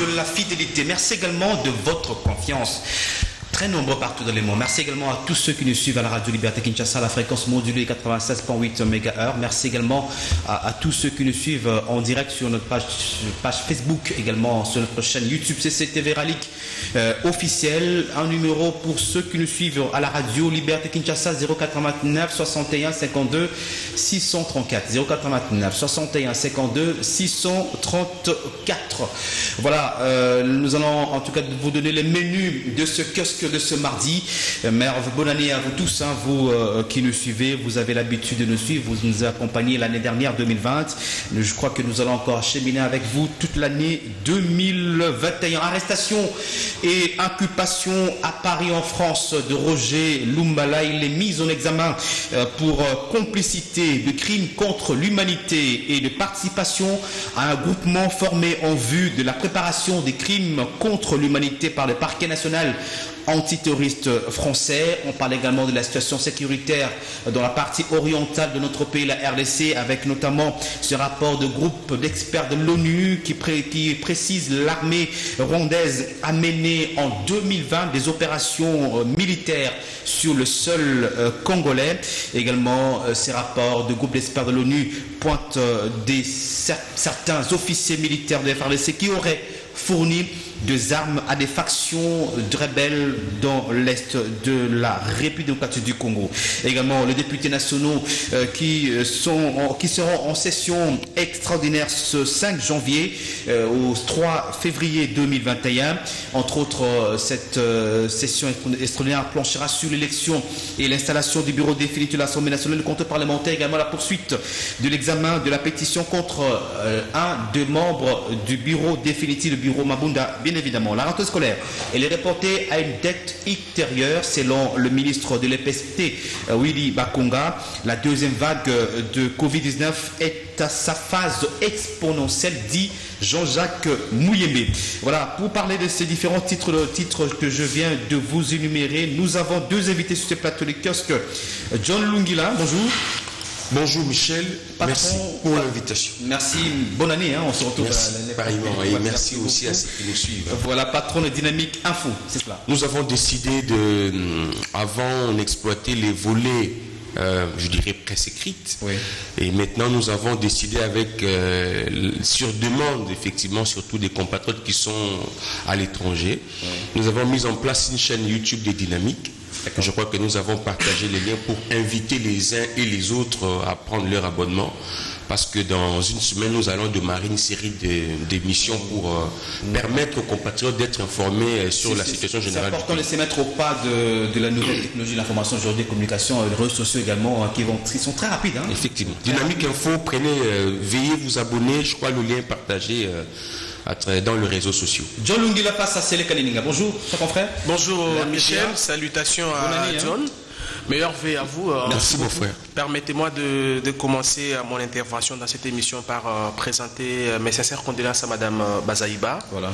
de la fidélité. Merci également de votre confiance très nombreux partout dans le monde. Merci également à tous ceux qui nous suivent à la radio Liberté Kinshasa, la fréquence modulée 96.8 MHz. Merci également à, tous ceux qui nous suivent en direct sur notre page, page Facebook, également sur notre chaîne YouTube CCTV Ralik euh, officiel. Un numéro pour ceux qui nous suivent à la radio Liberté Kinshasa 089 61 52 634. 089 61 52 634. Voilà, euh, nous allons en tout cas vous donner les menus de ce kiosque de ce mardi. Euh, bonne année à vous tous, hein, vous euh, qui nous suivez. Vous avez l'habitude de nous suivre. Vous nous avez accompagnés l'année dernière 2020. Je crois que nous allons encore cheminer avec vous toute l'année 2021. Arrestation et inculpation à Paris en France de Roger Lumbala. Il est mis en examen euh, pour complicité de crimes contre l'humanité et de participation à un groupement formé en vue de la préparation des crimes contre l'humanité par le parquet national antiterroriste français. On parle également de la situation sécuritaire dans la partie orientale de notre pays, la RDC, avec notamment ce rapport de groupe d'experts de l'ONU qui, précise l'armée rwandaise a mené en 2020 des opérations euh, militaires sur le sol euh, congolais. Également, euh, ces rapports de groupe d'experts de l'ONU pointent des, certains officiers militaires de la RDC qui auraient fourni des armes à des factions de rebelles dans l'est de la République démocratique du Congo. Également, les députés nationaux euh, qui, sont, qui seront en session extraordinaire ce 5 janvier euh, au 3 février 2021. Entre autres, euh, cette session extraordinaire planchera sur l'élection et l'installation du bureau définitif de l'Assemblée nationale, le contrôle parlementaire, également la poursuite de l'examen de la pétition contre un des membres du bureau définitif, le bureau Mabunda évidemment. La rentrée scolaire, elle est reportée à une dette ultérieure, selon le ministre de l'EPST, euh, Willy Bakonga. La deuxième vague de Covid-19 est à sa phase exponentielle, dit Jean-Jacques Mouyembe. Voilà, pour parler de ces différents titres, titres que je viens de vous énumérer, nous avons deux invités sur ce plateau de kiosque. John Lungila, bonjour. Bonjour Michel, merci pour l'invitation. Merci, bonne année, hein. on se retrouve l'année prochaine. Et merci aussi à ceux qui nous suivent. Voilà, patron de Dynamique Info, c'est cela. Nous avons décidé de, euh, avant, on exploitait les volets, euh, je dirais presse écrite. Et maintenant, nous avons décidé avec, euh, sur demande, effectivement, surtout des compatriotes qui sont à l'étranger, nous avons mis en place une chaîne YouTube des Dynamiques je crois que nous avons partagé les liens pour inviter les uns et les autres à prendre leur abonnement parce que dans une semaine, nous allons démarrer une série d'émissions pour euh, permettre aux compatriotes d'être informés euh, sur la situation générale. C'est important de se mettre au pas de, la nouvelle technologie de l'information aujourd'hui, des communications, les réseaux sociaux également, hein, qui, vont, sont très rapides. Hein. Effectivement. Dynamique Info, prenez, euh, veillez vous abonner. Je crois le lien est partagé dans le réseau social. John Lungila passe à Sele Kalininga. Bonjour, mon confrère. Bonjour Michel, salutations à hein. John. Meilleur vœu à vous. Euh, Merci mon frère. Permettez-moi de, commencer mon intervention dans cette émission par euh, présenter euh, mes sincères condoléances à Madame Bazaïba. Voilà.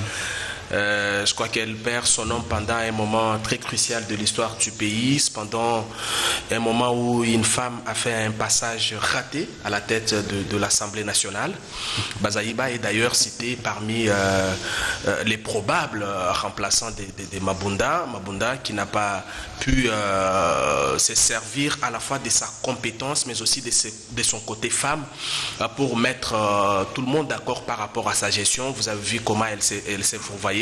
Euh, je crois qu'elle perd son nom pendant un moment très crucial de l'histoire du pays, pendant un moment où une femme a fait un passage raté à la tête de, l'Assemblée nationale. Bazaïba est d'ailleurs cité parmi euh, euh, les probables remplaçants de, Mabunda. Mabunda qui n'a pas pu se servir à la fois de sa compétence, mais aussi de, son côté femme, pour mettre tout le monde d'accord par rapport à sa gestion. Vous avez vu comment elle s'est fourvoyée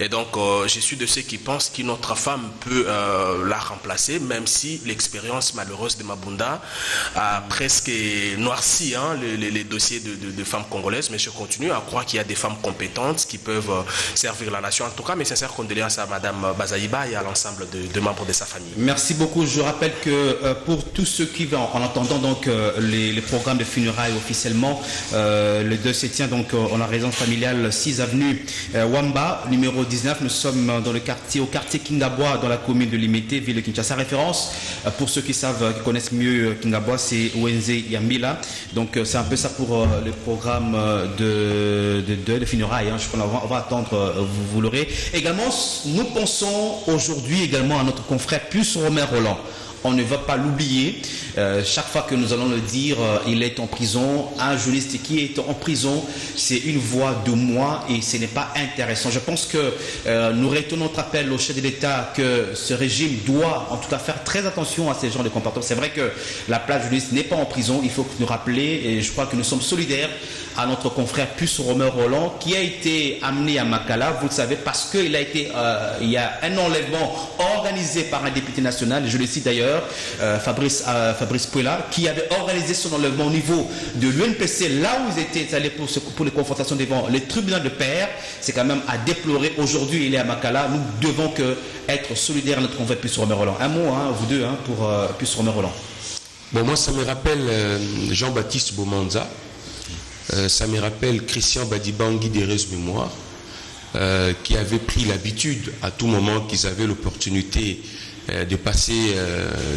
et donc, euh, je suis de ceux qui pensent qu'une autre femme peut euh, la remplacer, même si l'expérience malheureuse de Mabunda a presque noirci hein, les, dossiers de, femmes congolaises. Mais je continue à croire qu'il y a des femmes compétentes qui peuvent euh, servir la nation. En tout cas, mes sincères condoléances à Madame Bazaïba et à l'ensemble de, membres de sa famille. Merci beaucoup. Je rappelle que pour tous ceux qui vont, en attendant donc les, programmes de funérailles officiellement, le 2 se tient donc en la raison familiale 6 avenue Numéro 19. Nous sommes dans le quartier, au quartier Kingabois, dans la commune de Limité, ville de Kinshasa. Référence, euh, pour ceux qui savent, qui connaissent mieux euh, Kingabois, c'est Wenze Yamila. Donc, euh, c'est un peu ça pour le programme de, de, funérailles. Hein. Je crois qu'on va, attendre, vous, l'aurez. Également, nous pensons aujourd'hui également à notre confrère Plus Romain Roland on ne va pas l'oublier. Euh, chaque fois que nous allons le dire, euh, il est en prison. Un journaliste qui est en prison, c'est une voix de moi et ce n'est pas intéressant. Je pense que euh, nous retournons notre appel au chef de l'État que ce régime doit en tout cas faire très attention à ces genres de comportements. C'est vrai que la place journaliste n'est pas en prison. Il faut nous rappeler et je crois que nous sommes solidaires à notre confrère Puce Romain Roland qui a été amené à Makala, vous le savez, parce qu'il a été, il y a un enlèvement organisé par un député national, je le cite d'ailleurs, Fabrice, Fabrice Puela, qui avait organisé son enlèvement au niveau de l'UNPC, là où ils étaient allés pour, les confrontations devant les tribunaux de paix. C'est quand même à déplorer. Aujourd'hui, il est à Makala. Nous devons que être solidaires à notre confrère Puce Romain Roland. Un mot, hein, vous deux, hein, pour euh, Puce Romain Roland. Bon, moi, ça me rappelle euh, Jean-Baptiste Beaumanza. Euh, ça me rappelle Christian Badibangui des Mémoire, euh, qui avait pris l'habitude à tout moment qu'ils avaient l'opportunité de passer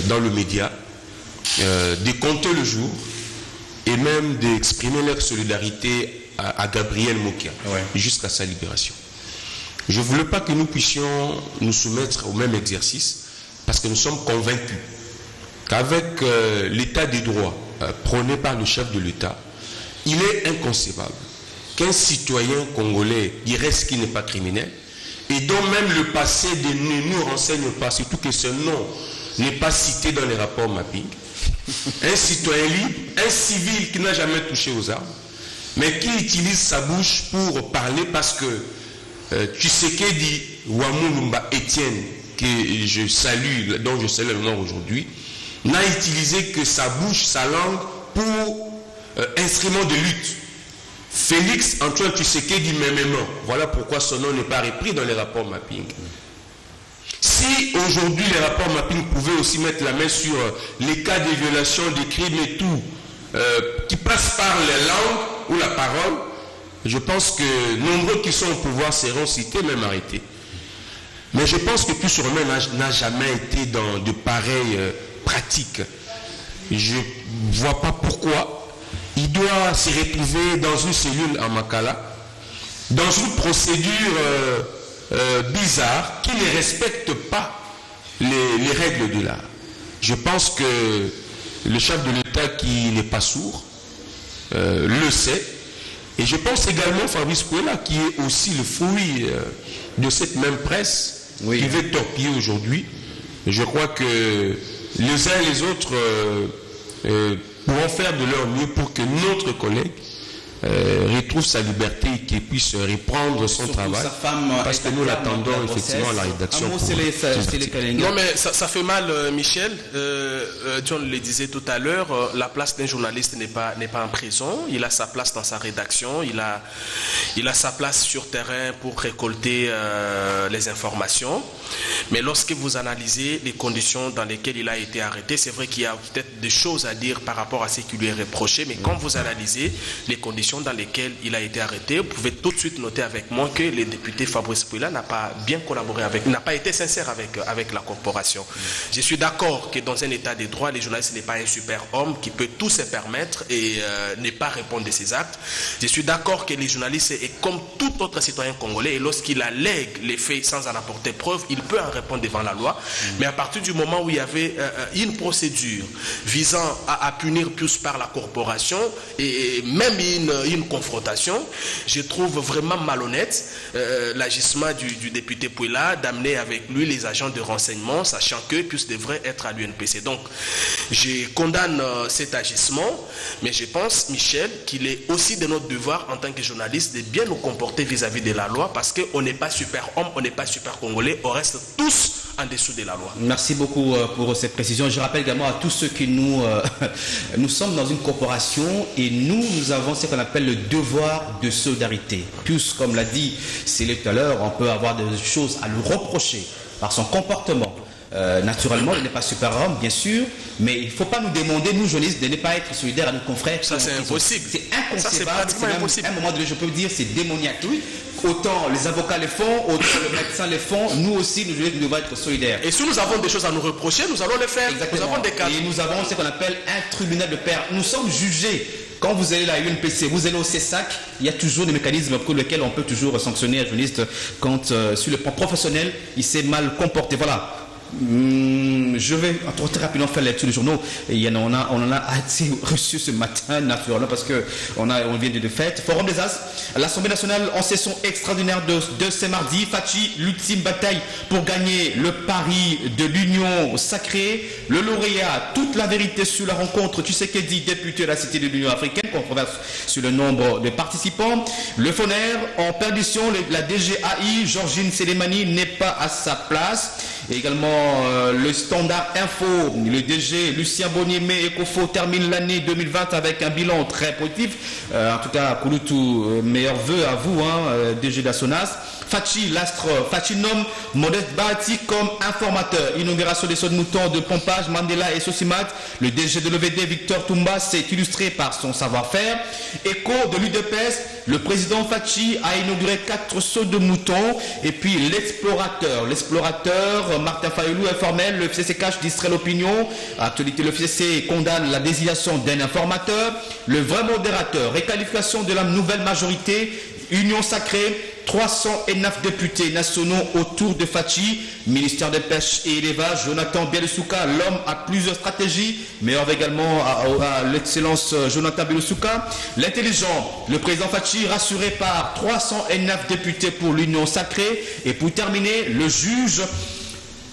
dans le média euh, de compter le jour et même d'exprimer leur solidarité à, Gabriel Mokia jusqu'à sa libération. Je ne voulais pas que nous puissions nous soumettre au même exercice parce que nous sommes convaincus qu'avec euh, l'état des droits euh, prôné par le chef de l'État, il est inconcevable qu'un citoyen congolais, reste qui n'est pas criminel, et dont même le passé ne nous renseigne pas, surtout que ce nom n'est pas cité dans les rapports mapping, un citoyen libre, un civil qui n'a jamais touché aux armes, mais qui utilise sa bouche pour parler parce que euh, tu sais qu'est dit Wamulumba Étienne, que je salue, dont je salue le nom aujourd'hui, n'a utilisé que sa bouche, sa langue pour euh, instrument de lutte. Félix Antoine Tshisekedi dit même Voilà pourquoi son nom n'est pas repris dans les rapports mapping. Si aujourd'hui les rapports mapping pouvaient aussi mettre la main sur euh, les cas de violation, des crimes et tout, euh, qui passent par les langues ou la parole, je pense que nombreux qui sont au pouvoir seront cités, même arrêtés. Mais je pense que plus sur n'a jamais été dans de pareilles euh, pratiques. Je ne vois pas pourquoi il doit se retrouver dans une cellule en Makala, dans une procédure euh, bizarre qui ne respecte pas les, règles de l'art. Je pense que le chef de l'État qui n'est pas sourd euh, le sait. Et je pense également Fabrice Pouella qui est aussi le fruit euh, de cette même presse qui veut torpiller aujourd'hui. Je crois que les uns et les autres pourront faire de leur mieux pour que notre collègue euh, retrouve sa liberté et qu'il puisse reprendre son travail. parce que nous l'attendons effectivement à la rédaction. non mais ça, fait mal, euh, Michel. Euh, John le disait tout à l'heure, la place d'un journaliste n'est pas, n'est pas en prison. Il a sa place dans sa rédaction. Il a, il a sa place sur terrain pour récolter les informations. Mais lorsque vous analysez les conditions dans lesquelles il a été arrêté, c'est vrai qu'il y a peut-être des choses à dire par rapport à ce qui lui est reproché. Mais quand vous analysez les conditions dans lesquelles il a été arrêté, vous pouvez tout de suite noter avec moi que le député Fabrice Pouila n'a pas bien collaboré avec, n'a pas été sincère avec, avec la corporation. Je suis d'accord que dans un état de droit, les journalistes n'est pas un super homme qui peut tout se permettre et euh, ne pas répondre de ses actes. Je suis d'accord que les journalistes est comme tout autre citoyen congolais et lorsqu'il allègue les faits sans en apporter preuve, il peut en répondre devant la loi. Mais à partir du moment où il y avait euh, euh, une procédure visant à, punir plus par la corporation et même une une confrontation. Je trouve vraiment malhonnête euh, l'agissement du, député Pouila d'amener avec lui les agents de renseignement, sachant qu'eux puissent devraient être à l'UNPC. Donc, je condamne euh, cet agissement, mais je pense, Michel, qu'il est aussi de notre devoir en tant que journaliste de bien nous comporter vis-à-vis -vis de la loi, parce qu'on n'est pas super homme, on n'est pas super congolais, on reste tous en dessous de la loi. Merci beaucoup pour cette précision. Je rappelle également à tous ceux qui nous... nous sommes dans une corporation et nous, nous avons ce qu'on appelle le devoir de solidarité. Plus, comme l'a dit Céline tout à l'heure, on peut avoir des choses à lui reprocher par son comportement. Euh, naturellement, il n'est pas super homme, bien sûr, mais il ne faut pas nous demander, nous journalistes, de ne pas être solidaires à nos confrères. Ça, c'est impossible. C'est inconcevable. C'est impossible. À un moment donné, je peux dire, c'est démoniaque. Autant les avocats les font, autant les médecins les font, nous aussi, nous, devons être solidaires. Et si nous avons des choses à nous reprocher, nous allons les faire. Nous avons des cas. Et nous avons ce qu'on appelle un tribunal de père. Nous sommes jugés quand vous allez à l'UNPC, vous allez au CESAC, il y a toujours des mécanismes pour lesquels on peut toujours sanctionner un journaliste quand, euh, sur le plan professionnel, il s'est mal comporté. Voilà. Hmm, je vais très rapidement faire lecture des journaux. en a, on en a assez reçu ce matin, naturellement, parce qu'on on vient de, fête. Forum des As, l'Assemblée nationale en session extraordinaire de, ce mardi. Fachi, l'ultime bataille pour gagner le pari de l'Union sacrée. Le lauréat, toute la vérité sur la rencontre. Tu sais qu'elle dit député de la Cité de l'Union africaine, controverse sur le nombre de participants. Le FONER, en perdition, la DGAI, Georgine Selemani n'est pas à sa place. Également euh, le Standard Info, le DG Lucien Bonnier Ecofo termine l'année 2020 avec un bilan très positif. Euh, en tout cas, Kouloutou, euh, meilleurs vœux à vous, hein, DG d'Assonas. Fachi, l'astre, Fachi nomme Modeste Bati comme informateur. Inauguration des sauts de moutons de pompage, Mandela et Sosimat. Le DG de l'EVD, Victor Toumba, s'est illustré par son savoir-faire. Écho de l'UDPS, le président Fachi a inauguré quatre sauts de moutons. Et puis l'explorateur, l'explorateur, Martin Fayoulou informel, le FCC cache distrait l'opinion. Actualité, le FCC condamne la désignation d'un informateur. Le vrai modérateur, réqualification de la nouvelle majorité, Union sacrée, 309 députés nationaux autour de Fachi, ministère des Pêches et élevage, Jonathan Bielisuka, l'homme a plusieurs stratégies, mais également à, l'excellence euh, Jonathan Bielisuka. L'intelligent, le président Fachi rassuré par 309 députés pour l'Union sacrée. Et pour terminer, le juge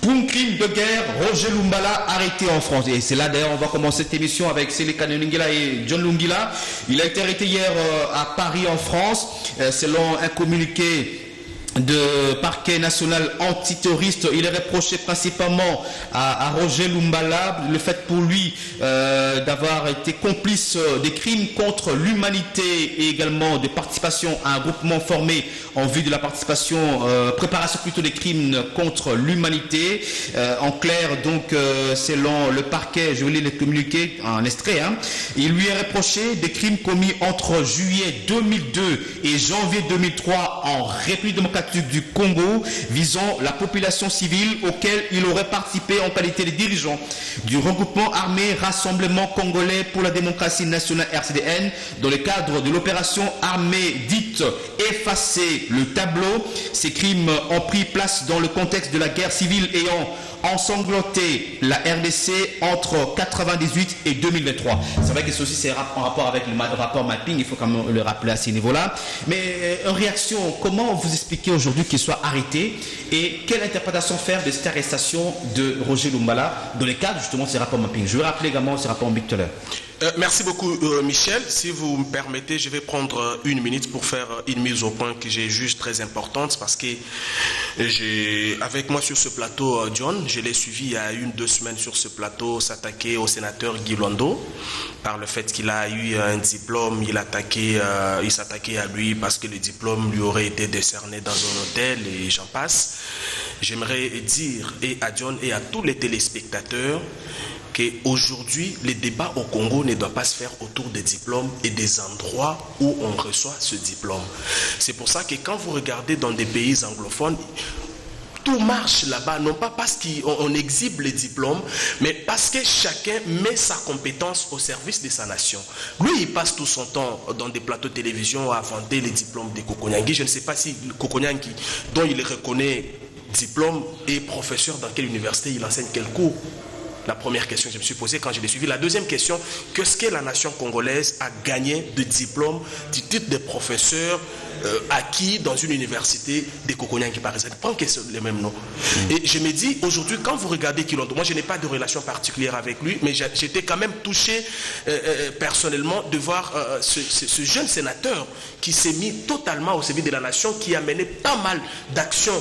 pour un crime de guerre, Roger Lumbala arrêté en France. Et c'est là d'ailleurs on va commencer cette émission avec Selika Lungila et John Lungila. Il a été arrêté hier euh, à Paris en France. Euh, selon un communiqué de parquet national antiterroriste. Il est reproché principalement à, Roger Lumbala le fait pour lui euh, d'avoir été complice des crimes contre l'humanité et également de participation à un groupement formé en vue de la participation, euh, préparation plutôt des crimes contre l'humanité. Euh, en clair, donc, selon le parquet, je voulais le communiquer en extrait, hein, il lui est reproché des crimes commis entre juillet 2002 et janvier 2003 en République démocratique du Congo visant la population civile auquel il aurait participé en qualité de dirigeant du regroupement armé Rassemblement congolais pour la démocratie nationale RCDN dans le cadre de l'opération armée dite effacer le tableau. Ces crimes ont pris place dans le contexte de la guerre civile ayant ensanglanté la RDC entre 98 et 2023. C'est vrai que ceci c'est en rapport avec le rapport mapping, il faut quand même le rappeler à ce niveau-là. Mais euh, en réaction, comment vous expliquez aujourd'hui qu'il soit arrêté et quelle interprétation faire de cette arrestation de Roger Lumbala dans le cadre justement de ce rapport mapping? Je vais rappeler également ce rapport mapping tout à l'heure. Euh, merci beaucoup euh, Michel. Si vous me permettez, je vais prendre euh, une minute pour faire une mise au point que j'ai juste très importante parce que j'ai avec moi sur ce plateau John, je l'ai suivi il y a une deux semaines sur ce plateau s'attaquer au sénateur Guy Londo par le fait qu'il a eu un diplôme, il attaquait, il s'attaquait à lui parce que le diplôme lui aurait été décerné dans un hôtel et j'en passe. J'aimerais dire et à John et à tous les téléspectateurs qu'aujourd'hui, les débats au Congo ne doivent pas se faire autour des diplômes et des endroits où on reçoit ce diplôme. C'est pour ça que quand vous regardez dans des pays anglophones, tout marche là-bas, non pas parce qu'on exhibe les diplômes, mais parce que chacun met sa compétence au service de sa nation. Lui, il passe tout son temps dans des plateaux de télévision à vanter les diplômes de Kokonyangi. Je ne sais pas si Kokonyangi, dont il reconnaît diplôme, est professeur dans quelle université, il enseigne quel cours. La première question que je me suis posée quand je l'ai suivi. La deuxième question, qu'est-ce que la nation congolaise a gagné de diplôme, du titre de professeur euh, acquis dans une université des qui par exemple Prends que c'est le même nom. Mm. Et je me dis, aujourd'hui, quand vous regardez Kilondo, moi je n'ai pas de relation particulière avec lui, mais j'étais quand même touché euh, euh, personnellement de voir ce, jeune sénateur qui s'est mis totalement au service de la nation, qui a mené pas mal d'actions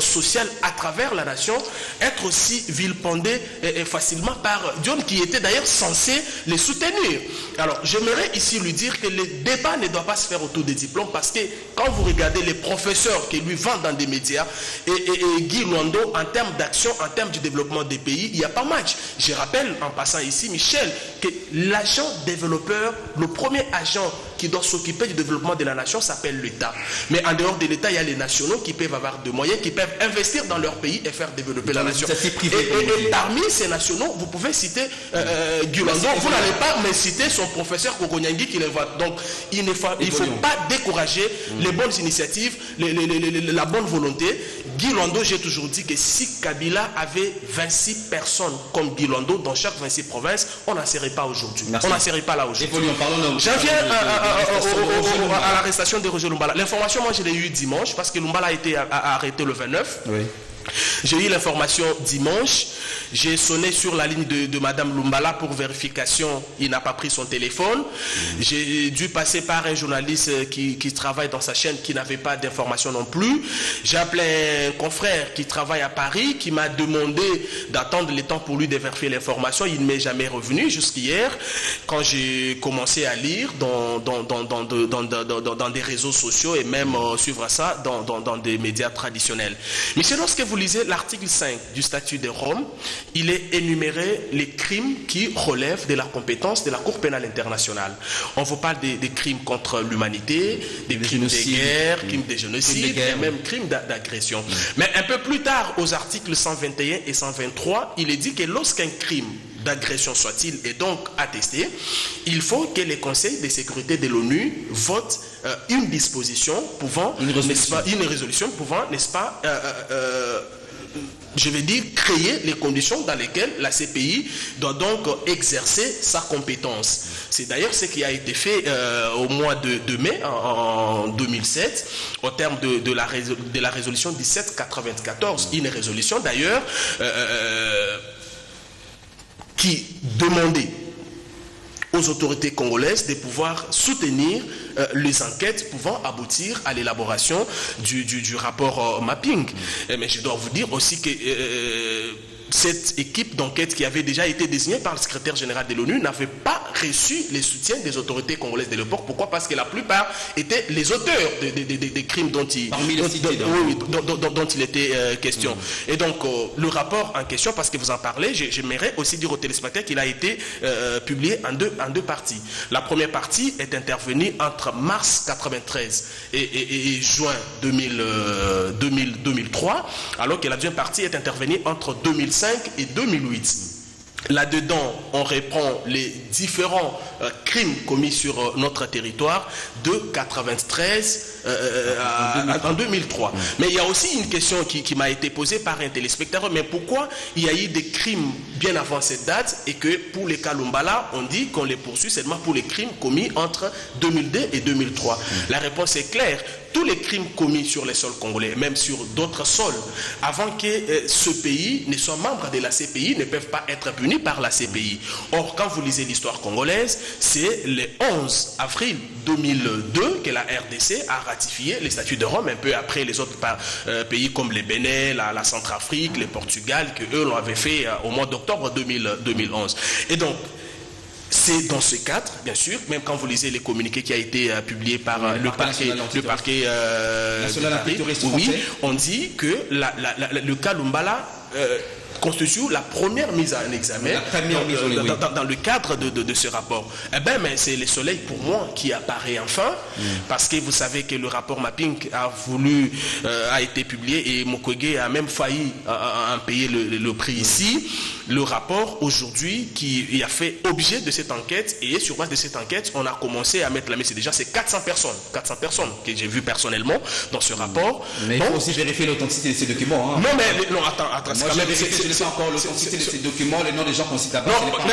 sociales à travers la nation, être aussi vilpendé facilement par John, qui était d'ailleurs censé les soutenir. Alors, j'aimerais ici lui dire que le débat ne doit pas se faire autour des diplômes parce que quand vous regardez les professeurs qui lui vendent dans des médias et, Guy Luando, en termes d'action, en termes du développement des pays, il n'y a pas match. Je rappelle en passant ici, Michel, que l'agent développeur, le premier agent qui doit s'occuper du développement de la nation s'appelle l'État. Mais en dehors de l'État, il y a les nationaux qui peuvent avoir des moyens, qui peuvent investir dans leur pays et faire développer la nation. et, parmi ces nationaux, vous pouvez citer euh, euh Vous n'allez pas me citer son professeur Kokonyangui qui les voit. Donc, il ne faut, il faut pas décourager mm. les bonnes initiatives, la bonne volonté. Guy Lando, j'ai toujours dit que si Kabila avait 26 personnes comme Guy Lando dans chaque 26 provinces, on n'en serait pas aujourd'hui. On n'en serait pas là aujourd'hui. J'en viens à l'arrestation de Roger Lumbala. L'information, moi, je l'ai eu dimanche parce que Lumbala a été arrêté le 29. Oui. J'ai eu l'information dimanche. J'ai sonné sur la ligne de, Madame Lumbala pour vérification. Il n'a pas pris son téléphone. J'ai dû passer par un journaliste qui, travaille dans sa chaîne qui n'avait pas d'information non plus. J'ai appelé un confrère qui travaille à Paris qui m'a demandé d'attendre le temps pour lui de vérifier l'information. Il ne m'est jamais revenu jusqu'hier quand j'ai commencé à lire dans, dans, des réseaux sociaux et même euh, suivre ça dans, des médias traditionnels. Mais c'est lorsque vous lisez l'article 5 du statut de Rome, il est énuméré les crimes qui relèvent de la compétence de la Cour pénale internationale. On vous parle des, crimes contre l'humanité, des crimes de guerre, crimes de génocide, et même crimes d'agression. Mais un peu plus tard, aux articles 121 et 123, il est dit que lorsqu'un crime d'agression soit-il est donc attesté, il faut que les conseils de sécurité de l'ONU votent euh, une disposition pouvant, une résolution, une résolution pouvant, n'est-ce pas, euh, euh, je vais dire, créer les conditions dans lesquelles la CPI doit donc exercer sa compétence. C'est d'ailleurs ce qui a été fait au mois de, mai en, 2007, au terme de, la, de la résolution 1794. Une résolution d'ailleurs qui demandait aux autorités congolaises de pouvoir soutenir euh, les enquêtes pouvant aboutir à l'élaboration du, rapport euh, mapping. Mais je dois vous dire aussi que... Euh, cette équipe d'enquête qui avait déjà été désignée par le secrétaire général de l'ONU n'avait pas reçu les soutiens des autorités congolaises de l'époque. Pourquoi? Parce que la plupart étaient les auteurs des crimes dont il, dont, il était euh, question. Et donc, euh, le rapport en question, parce que vous en parlez, j'aimerais aussi dire aux téléspectateurs qu'il a été euh, publié en deux, en deux parties. La première partie est intervenue entre mars 93 et, juin 2000, 2003, alors que la deuxième partie est intervenue entre 2005 et 2008. Là-dedans, on reprend les différents euh, crimes commis sur euh, notre territoire de 93 euh, en 2003. Mais il y a aussi une question qui, m'a été posée par un téléspectateur. Mais pourquoi il y a eu des crimes bien avant cette date et que pour les Kalumbala, on dit qu'on les poursuit seulement pour les crimes commis entre 2002 et 2003 La réponse est claire tous les crimes commis sur les sols congolais, même sur d'autres sols, avant que euh, ce pays ne soit membre de la CPI, ne peuvent pas être punis par la CPI. Or, quand vous lisez l'histoire congolaise, c'est le 11 avril 2002 que la RDC a ratifié les statuts de Rome, un peu après les autres euh, pays comme les Bénin, la, Centrafrique, le Portugal, que eux l'avaient fait euh, au mois d'octobre 2011. Et donc, c'est dans ce cadre, bien sûr, même quand vous lisez les communiqués qui a été euh, publié par euh, le parquet, le parquet euh, oui, on dit que le cas Lumbala constitue la première mise en examen dans, le cadre de, ce rapport. Eh bien, mais c'est le soleil pour moi qui apparaît enfin, mm. parce que vous savez que le rapport mapping a voulu, a été publié et Mukwege a même failli en payer le, prix ici le rapport aujourd'hui qui a fait objet de cette enquête et sur base de cette enquête, on a commencé à mettre la main. C'est déjà c'est 400 personnes, 400 personnes que j'ai vu personnellement dans ce rapport. Mais il faut aussi vérifier l'authenticité de ces documents. Hein. Non mais non attends, attends. Moi, je ne pas encore l'authenticité de ces documents, les noms des gens qu'on cite. Non,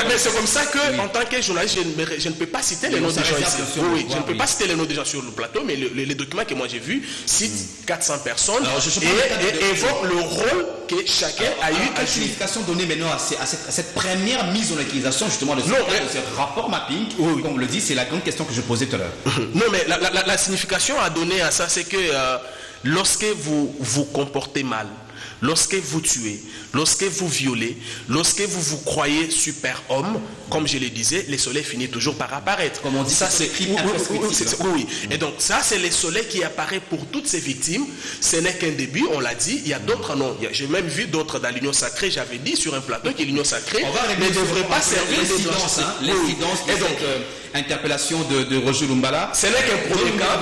mais, c'est comme ça que en tant que journaliste, je ne, peux pas citer les noms des gens ici. Oui, je ne peux pas citer les noms des gens sur le plateau, mais les documents que moi j'ai vus citent 400 hmm. personnes et évoquent le rôle que chacun a eu. Quelle signification donnée maintenant à à cette, première mise en utilisation justement de ce, rapport mapping, comme on le dit, c'est la grande question que je posais tout à l'heure. Non, mais la, signification à donner à ça, c'est que euh, lorsque vous vous comportez mal, lorsque vous tuez, lorsque vous violez, lorsque vous vous croyez super homme, comme je le disais, le soleil finit toujours par apparaître. Comme on dit, ça c'est crime oui, Et donc ça c'est le soleil qui apparaît pour toutes ces victimes. Ce n'est qu'un début, on l'a dit. Il y a d'autres noms. J'ai même vu d'autres dans l'union sacrée. J'avais dit sur un plateau que l'union sacrée ne devrait pas servir de L'incidence et donc euh, interpellation de, de Roger Lumbala. Ce n'est qu'un premier cas.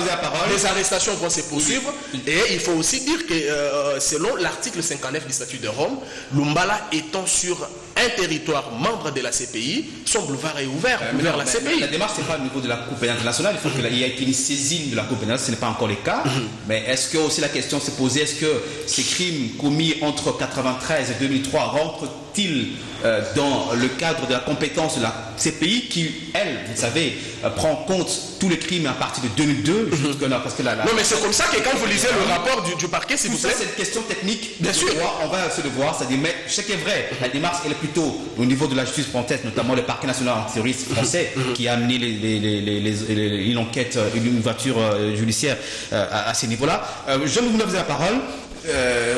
Les arrestations vont se poursuivre. Et il faut aussi dire que euh, selon l'article 59 du statut de Rome, Lumbala étant sur un territoire membre de la CPI, son boulevard est ouvert euh, vers la CPI. La démarche, ce n'est pas au niveau de la Cour pénale internationale. Il faut qu'il y ait une saisine de la Cour pénale. Ce n'est pas encore le cas. Mhm. Mais est-ce que aussi la question s'est posée, est-ce que ces crimes commis entre 93 et 2003 rentrent-ils euh, dans le cadre de la compétence de la CPI qui, elle, vous savez, euh, prend en compte tous les crimes à partir de 2002 mhm. parce que Non, mais c'est comme ça que quand vous lisez le rapport du, parquet, s'il vous plaît. c'est une question technique. Bien sûr. on va se le voir. C'est-à-dire, mais ce qui est vrai, la démarche, elle est plutôt au niveau de la justice française, notamment le parquet national antiterroriste français, mhm. qui a amené une enquête, une voiture euh, judiciaire à, ces niveaux-là. je vous donner la parole.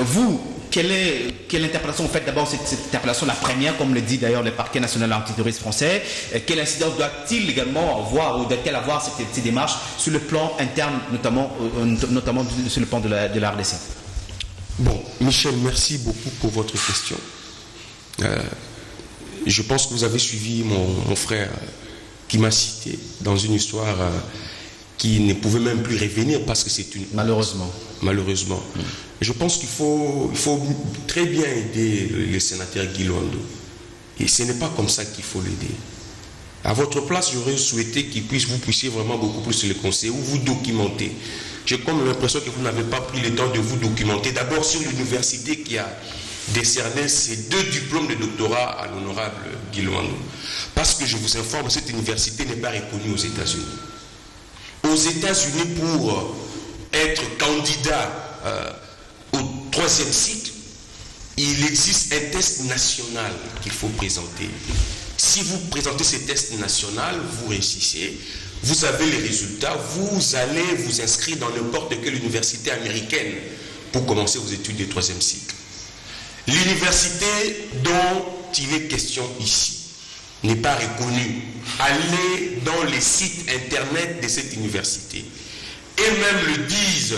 vous, quelle, est, quelle interprétation, en fait, d'abord cette, interpellation, la première, comme le dit d'ailleurs le parquet national antiterroriste français, euh, quelle incidence doit-il également avoir ou doit-elle avoir ces démarches sur le plan interne, notamment, euh, notamment sur le plan de la, de RDC Bon, Michel, merci beaucoup pour votre question. Euh, je pense que vous avez suivi mon, frère qui m'a cité dans une histoire qui ne pouvait même plus revenir parce que c'est une... Malheureusement. Malheureusement. Mm. Je pense qu'il faut, il faut très bien aider le sénateur Guilondo. Et ce n'est pas comme ça qu'il faut l'aider. À votre place, j'aurais souhaité qu'il puisse, vous puissiez vraiment beaucoup plus le conseiller ou vous documenter. J'ai comme l'impression que vous n'avez pas pris le temps de vous documenter. D'abord sur l'université qui a décerné ces deux diplômes de doctorat à l'honorable Guilondo. Parce que je vous informe, cette université n'est pas reconnue aux États-Unis. Aux États-Unis, pour être candidat euh, au troisième cycle, il existe un test national qu'il faut présenter. Si vous présentez ce test national, vous réussissez, vous avez les résultats, vous allez vous inscrire dans n'importe quelle université américaine pour commencer vos études de troisième cycle. L'université dont il est question ici n'est pas reconnue. Allez dans les sites internet de cette université. Et même le disent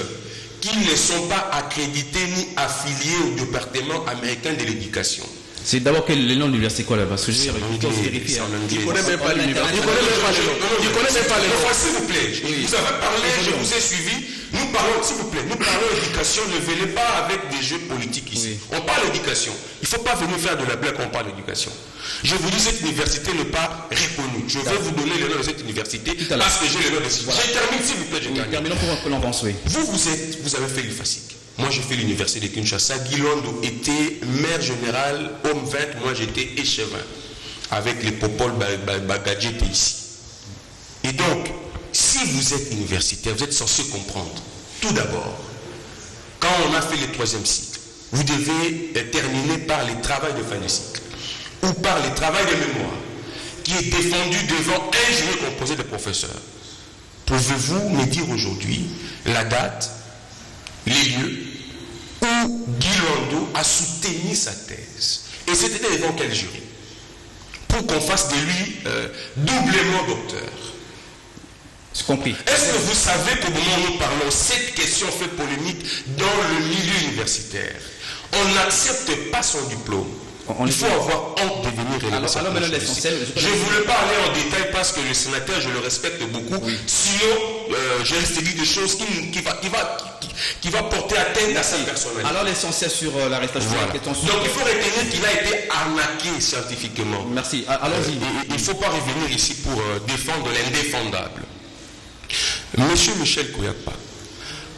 qu'ils ne sont pas accrédités ni affiliés au département américain de l'éducation. C'est d'abord quel le nom de l'université quoi là Parce que je vérifier. Il ne connaît même pas l'université. Il ne connaît même pas le nom. Il ne connaît même pas le nom. S'il vous plaît, vous avez parlé, je vous ai suivi. Nous parlons, s'il vous plaît, nous parlons d'éducation. Ne venez pas avec des jeux politiques ici. On parle d'éducation. Il ne faut pas venir faire de la blague quand on parle d'éducation. Je vous dis, cette université n'est pas reconnue. Je vais vous donner le nom de cette université parce que j'ai le nom de cette université. Je termine, s'il vous plaît, je termine. Terminons pour que l'on pense, oui. Vous, vous, êtes, vous avez fait l'IFASIC. Moi, j'ai fait l'université de Kinshasa. Guilondo était maire général, homme 20. Moi, j'étais échevin. Avec les Popol Bagadji ici. Et donc, si vous êtes universitaire, vous êtes censé comprendre. Tout d'abord, quand on a fait le troisième cycle, vous devez terminer par les travaux de fin de cycle ou par le travail de mémoire qui est défendu devant un jury composé de professeurs. Pouvez-vous me dire aujourd'hui la date, les lieux où Guy a soutenu sa thèse? Et c'était devant quel jury? Pour qu'on fasse de lui euh, doublement docteur. Compris. Est-ce que vous savez qu'au moment où nous parlons, cette question fait polémique dans le milieu universitaire On n'accepte pas son diplôme il faut avoir honte de venir alors, Je ne voulais pas aller en détail parce que le sénateur, je le respecte beaucoup. Sinon, euh, je risque de dire des choses qui, qui, va, qui, va, qui, va porter atteinte à sa personnalité. Alors l'essentiel sur euh, l'arrestation. Donc il faut retenir qu'il a été arnaqué scientifiquement. Merci. Allons-y. Euh, il ne faut pas revenir ici pour défendre l'indéfendable. Monsieur Michel Kouyapa,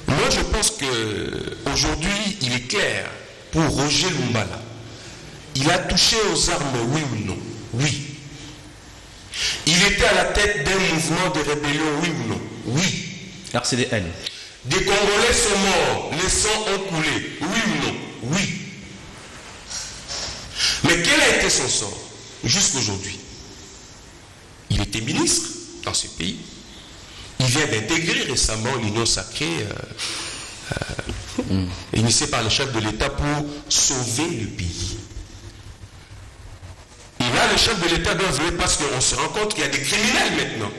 moi je pense qu'aujourd'hui, il est clair pour Roger Lumbala il a touché aux armes, oui ou non? Oui. Il était à la tête d'un mouvement de rébellion, oui ou non? Oui. RCDN. Des Congolais sont morts, les sangs ont coulé, oui ou non? Oui. Mais quel a été son sort? Jusqu'aujourd'hui Il était ministre dans ce pays. Il vient d'intégrer récemment l'Union sacrée euh, euh, initié par le chef de l'État pour sauver le pays. Et là, le chef de l'État doit jouer parce qu'on se rend compte qu'il y a des criminels maintenant.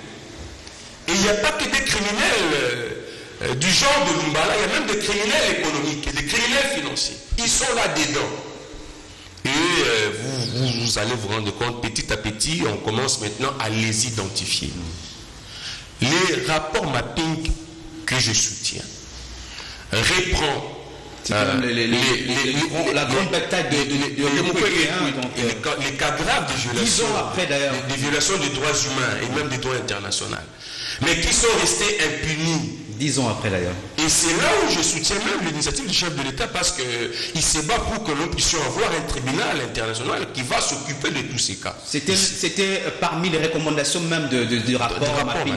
Et il n'y a pas que des criminels euh, du genre de Lumbala, il y a même des criminels économiques, des criminels financiers. Ils sont là-dedans. Et vous, vous, allez vous rendre compte, petit à petit, on commence maintenant à les identifier. Les rapports mapping que je soutiens. Reprend la grande bataille de, de, les cas graves de violations, des violations des droits humains et même des droits internationaux, mais qui sont restés impunis Dix ans après d'ailleurs. Et c'est là où je soutiens même l'initiative du chef de l'État parce qu'il se bat pour que nous puissions avoir un tribunal international qui va s'occuper de tous ces cas. C'était parmi les recommandations même de, du rapport,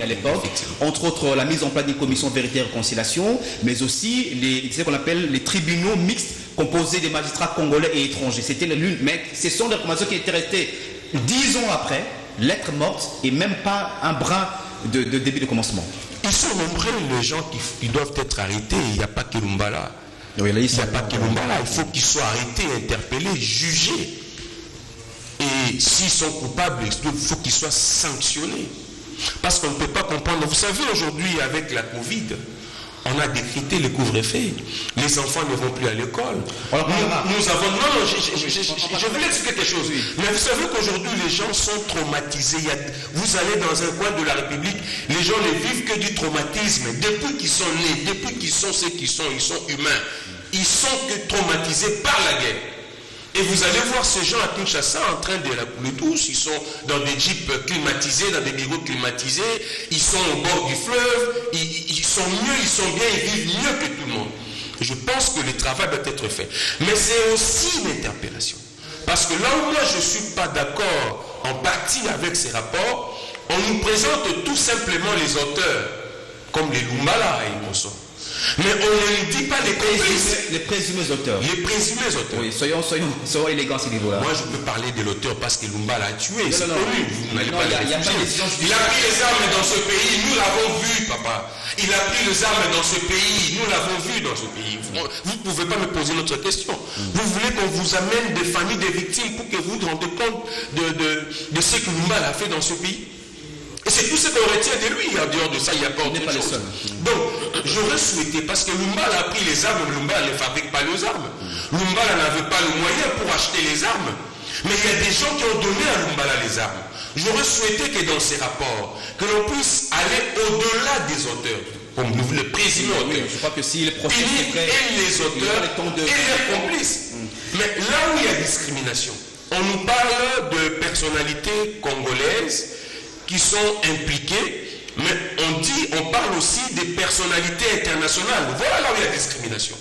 à l'époque, entre autres la mise en place d'une commission vérité et réconciliation, mais aussi les, ce qu'on appelle les tribunaux mixtes composés des magistrats congolais et étrangers. C'était l'une, mais ce sont des recommandations qui étaient restées dix ans après, lettre morte et même pas un brin de, de début de commencement. Ils sont nombreux les gens qui, doivent être arrêtés. Il n'y a pas que Lumbala. il n'y a pas que Lumbala. Il faut qu'ils soient arrêtés, interpellés, jugés. Et s'ils sont coupables, il faut qu'ils soient sanctionnés. Parce qu'on ne peut pas comprendre. Vous savez, aujourd'hui, avec la Covid, on a décrété le couvre-feu. Les enfants ne vont plus à l'école. Nous, avons. Non, non, je, voulais expliquer quelque chose. Mais vous savez qu'aujourd'hui, les gens sont traumatisés. vous allez dans un coin de la République, les gens ne vivent que du traumatisme. Depuis qu'ils sont nés, depuis qu'ils sont ce qu'ils sont, ils sont humains. Ils sont que traumatisés par la guerre. Et vous allez voir ces gens à Kinshasa en train de la couler douce. Ils sont dans des jeeps climatisés, dans des bureaux climatisés. Ils sont au bord du fleuve. Ils, sont mieux, ils sont bien, ils vivent mieux que tout le monde. Je pense que le travail doit être fait. Mais c'est aussi une interpellation. Parce que là où moi je ne suis pas d'accord en partie avec ces rapports, on nous présente tout simplement les auteurs, comme les Lumbala et Mosso. Mais on ne dit pas les complices. Les présumés auteurs. Les présumés auteurs. Oui, soyons, soyons, soyons élégants à ce niveau-là. Moi, je peux parler de l'auteur parce que Lumba l'a tué. C'est connu. Vous n'allez pas il, a, a il a pris les armes dans ce pays. Nous l'avons vu, papa. Il a pris les armes dans ce pays. Nous l'avons vu dans ce pays. Vous ne pouvez pas me poser notre question. Vous voulez qu'on vous amène des familles des victimes pour que vous vous rendiez compte de, de, de ce que Lumba a fait dans ce pays? Et c'est tout ce qu'on retient de lui. En dehors de ça, il n'y a pas autre chose. Donc, j'aurais souhaité, parce que Lumbala a pris les armes, Lumbala ne fabrique pas les armes. Lumbala n'avait pas le moyen pour acheter les armes. Mais il y a des gens qui ont donné à Lumbala les armes. J'aurais souhaité que dans ces rapports, que l'on puisse aller au-delà des auteurs. Comme nous le président je crois que si le procès et les auteurs et les complices. Mais là où il y a discrimination, on nous parle de personnalités congolaises qui sont impliqués, mais on dit, on parle aussi des personnalités internationales. Voilà là où il y a discrimination.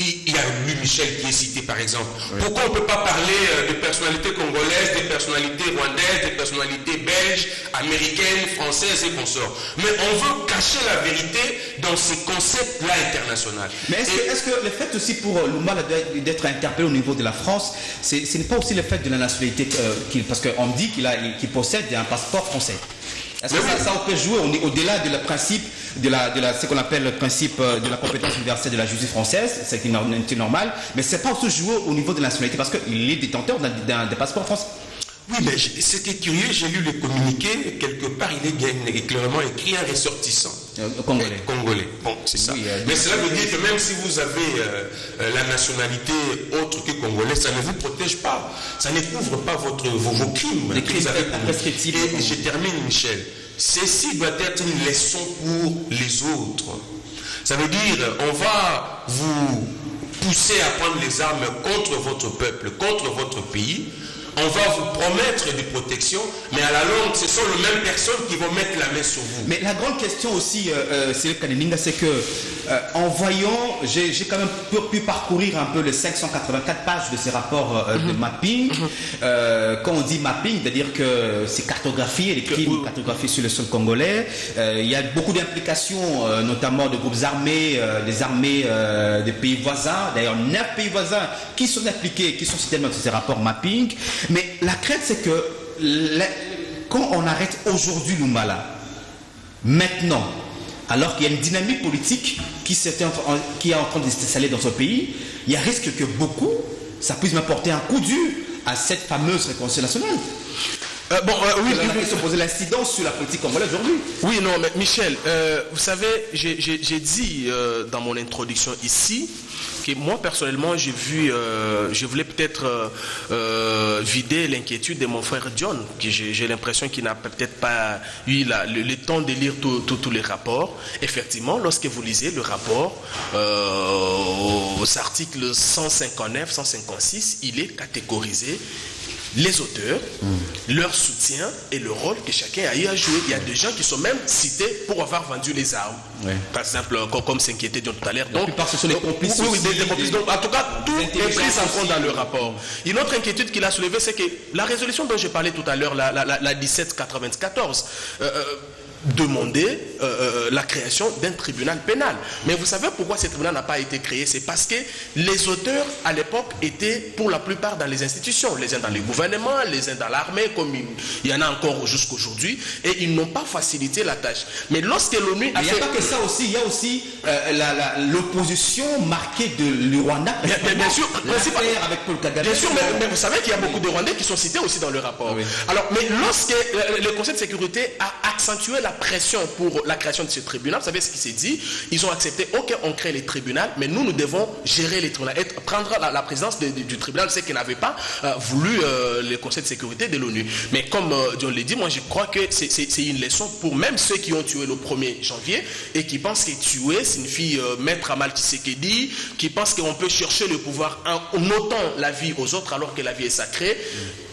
Il y a Louis Michel qui est cité par exemple. Pourquoi on ne peut pas parler euh, de personnalités congolaises, des personnalités rwandaises, des personnalités belges, américaines, françaises et consorts? Mais on veut cacher la vérité dans ces concepts-là internationaux. Mais est-ce que, le fait aussi pour euh, Lumba d'être interpellé au niveau de la France, ce n'est pas aussi le fait de la nationalité, euh, parce qu'on dit qu'il possède un passeport français est-ce que ça, peut jouer au-delà de principe de, la, de ce qu'on appelle le principe euh, de la compétence universelle de la justice française, ce qui est normal, mais c'est pas aussi jouer au niveau de la nationalité parce qu'il est détenteur d'un passeport français. Oui, mais est curieux, j'ai lu le communiqué, quelque part il est clairement écrit un ressortissant. Euh, congolais. Congolais. Bon, c'est ça. Euh, mais cela veut dire que même si vous avez euh, la nationalité autre que congolais, ça ne vous protège pas. Ça ne couvre pas votre, vos, crimes. Les crimes Et je termine, Michel. Ceci doit être une leçon pour les autres. Ça veut dire, on va vous pousser à prendre les armes contre votre peuple, contre votre pays on va vous promettre des protections, mais à la longue, ce sont les mêmes personnes qui vont mettre la main sur vous. Mais la grande question aussi, euh, euh c'est que euh, en voyant, j'ai quand même pu, parcourir un peu les 584 pages de ces rapports euh, de mhm. mapping. Mhm. quand on dit mapping, c'est-à-dire que c'est cartographié, les crimes cartographiés sur le sol congolais. il y a beaucoup d'implications, notamment de groupes armés, des armées des pays voisins, d'ailleurs neuf pays voisins qui sont impliqués, qui sont cités dans ces rapports mapping. Mais la crainte, c'est que quand on arrête aujourd'hui Lumbala, maintenant, alors qu'il y a une dynamique politique qui, est en train de s'installer dans ce pays, il y a risque que beaucoup, ça puisse m'apporter un coup dur à cette fameuse réconciliation nationale. Euh, bon, euh, oui, oui, se poser l'incidence sur la politique congolaise aujourd'hui. Oui, non, mais Michel, euh, vous savez, j'ai dit dans mon introduction ici que moi personnellement, j'ai vu, je voulais peut-être vider l'inquiétude de mon frère John, que j'ai l'impression qu'il n'a peut-être pas eu le, temps de lire tous les rapports. Effectivement, lorsque vous lisez le rapport aux articles 159, 156, il est catégorisé les auteurs, leur soutien et le rôle que chacun a eu à jouer. Il y a des gens qui sont même cités pour avoir vendu les armes. Par exemple, comme, s'inquiétait tout à l'heure. Donc, ce sont les complices. Oui, des, complices. en tout cas, tout est pris en compte dans le rapport. Une autre inquiétude qu'il a soulevée, c'est que la résolution dont j'ai parlé tout à l'heure, la, 1794, demander euh, euh, la création d'un tribunal pénal. Mais vous savez pourquoi ce tribunal n'a pas été créé? C'est parce que les auteurs, à l'époque, étaient pour la plupart dans les institutions, les uns dans les gouvernements, les uns dans l'armée, comme il y en a encore jusqu'aujourd'hui, et ils n'ont pas facilité la tâche. Mais lorsque l'ONU a Il n'y a pas que ça aussi, il y a aussi euh, l'opposition marquée de Rwanda. Bien, bien, sûr, avec Paul Kagame. Bien sûr, mais, vous savez qu'il y a beaucoup de Rwandais qui sont cités aussi dans le rapport. Alors, mais lorsque le Conseil de sécurité a accentué la pression pour la création de ce tribunal, vous savez ce qui s'est dit? Ils ont accepté, ok, on crée les tribunaux, mais nous, nous devons gérer les tribunaux, être, prendre la, présidence du tribunal, ce qui n'avait pas euh, voulu euh, le Conseil de sécurité de l'ONU. Mais comme euh, John l'a dit, moi je crois que c'est une leçon pour même ceux qui ont tué le 1er janvier et qui pensent que tuer signifie mettre à mal dit, qui pensent qu'on peut chercher le pouvoir en notant la vie aux autres alors que la vie est sacrée.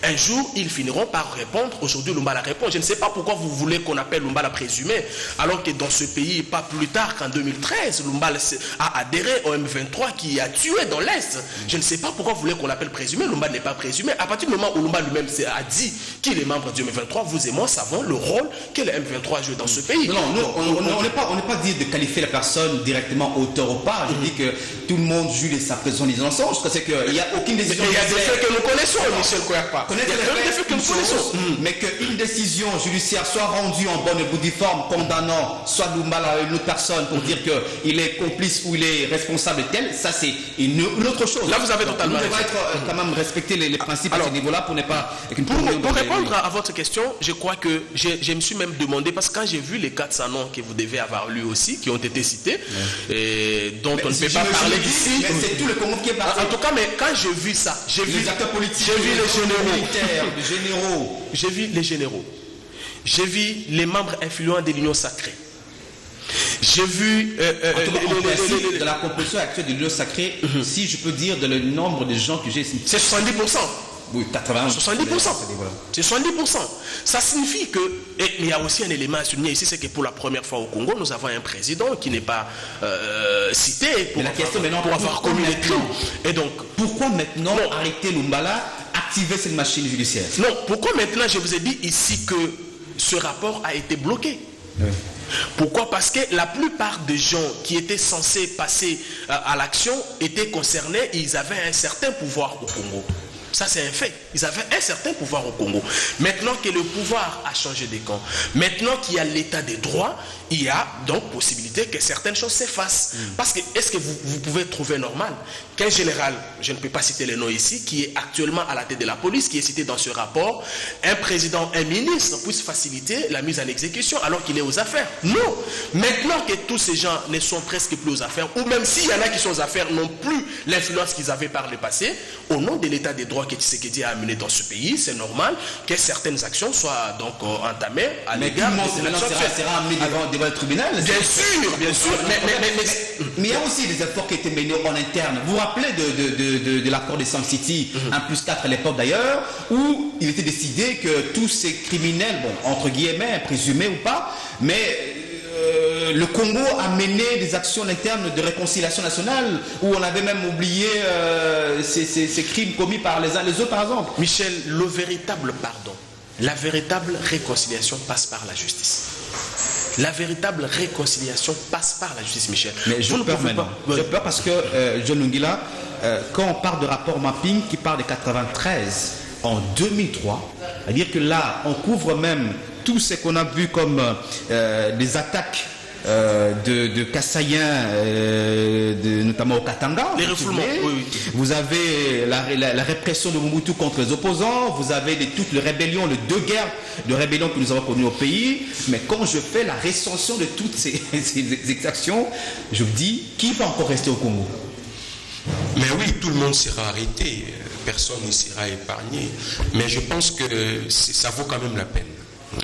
Un jour, ils finiront par répondre. Aujourd'hui, Lumbala répond. Je ne sais pas pourquoi vous voulez qu'on appelle Lumbala présumé, alors que dans ce pays, pas plus tard qu'en 2013, Lumbala a adhéré au M23 qui a tué dans l'Est. Je ne sais pas pourquoi vous voulez qu'on l'appelle présumé. Lumbala n'est pas présumé. À partir du moment où Lumbala lui-même a dit qu'il est membre du M23, vous et moi savons le rôle que le M23 joue dans ce pays. Non, on n'est pas, pas dit de qualifier la personne directement auteur ou pas. Je dis que tout le monde juge de sa présence dans l'ensemble. C'est qu'il n'y a aucune décision. Il y a des faits que nous connaissons, Michel Kouerpa mais qu'une décision judiciaire soit rendue en bonne et bout forme condamnant soit Lumbala à une autre personne pour dire qu'il est complice ou il est responsable tel, ça c'est une, autre chose. Là vous avez totalement raison. être euh, quand même respecter les, principes à ce niveau-là pour ne pas... Pour, répondre à votre question, je crois que je, me suis même demandé, parce que quand j'ai vu les 400 noms que vous devez avoir lus aussi, qui ont été cités, et dont on ne peut pas parler ici. c'est tout le Congo qui est parti. En tout cas, mais quand j'ai vu ça, j'ai vu les acteurs politiques, j'ai vu les généraux, les généraux. J'ai vu les généraux. J'ai vu les membres influents de l'Union sacrée. J'ai vu euh, euh, de la composition actuelle de l'Union sacrée, mhm. si je peux dire de le nombre de gens que j'ai. C'est 70%. Oui, 80. 70%. C'est 70%. Ça signifie que, et, mais il y a aussi un élément à souligner ici, c'est que pour la première fois au Congo, nous avons un président qui n'est pas euh, cité pour, la question maintenant, pour avoir commis les crimes. Et donc, pourquoi maintenant arrêter Lumbala activer cette machine judiciaire. Non, pourquoi maintenant je vous ai dit ici que ce rapport a été bloqué? Pourquoi? Parce que la plupart des gens qui étaient censés passer euh, à l'action étaient concernés et ils avaient un certain pouvoir au Congo. Ça, c'est un fait. Ils avaient un certain pouvoir au Congo. Maintenant que le pouvoir a changé de camp, maintenant qu'il y a l'état des droits, il y a donc possibilité que certaines choses s'effacent. Mm. Parce que est-ce que vous, pouvez trouver normal qu'un général, je ne peux pas citer les noms ici, qui est actuellement à la tête de la police, qui est cité dans ce rapport, un président, un ministre puisse faciliter la mise en exécution alors qu'il est aux affaires? Non. Maintenant que tous ces gens ne sont presque plus aux affaires, ou même s'il y en a qui sont aux affaires, n'ont plus l'influence qu'ils avaient par le passé, au nom de l'état des droits que Tshisekedi a amené dans ce pays, c'est normal que certaines actions soient donc euh, entamées à l'égard de sera amené devant le tribunal. Bien sûr, bien sûr. Mais, il y a aussi des efforts qui étaient menés en interne. Vous vous rappelez de, l'accord de San City, 1 plus 4 à l'époque d'ailleurs, où il était décidé que tous ces criminels, bon, entre guillemets, présumés ou pas, mais euh, le Congo a mené des actions internes de réconciliation nationale où on avait même oublié euh, ces, ces, crimes commis par les uns les autres, par exemple. Michel, le véritable pardon, la véritable réconciliation passe par la justice. La véritable réconciliation passe par la justice, Michel. Mais je peur maintenant. Je peur parce que, euh, John Lungila, euh, quand on parle de rapport mapping qui parle de 93 en 2003, c'est-à-dire que là, on couvre même tout ce qu'on a vu comme euh, des attaques de, de Kassaïens, notamment au Katanga. Les refoulements, oui, Vous avez la, répression de Mobutu contre les opposants, vous avez toutes les rébellions, les deux guerres de rébellion que nous avons connues au pays. Mais quand je fais la recension de toutes ces, ces exactions, je vous dis, qui va encore rester au Congo? Mais oui, tout le monde sera arrêté, personne ne sera épargné. Mais je pense que ça vaut quand même la peine.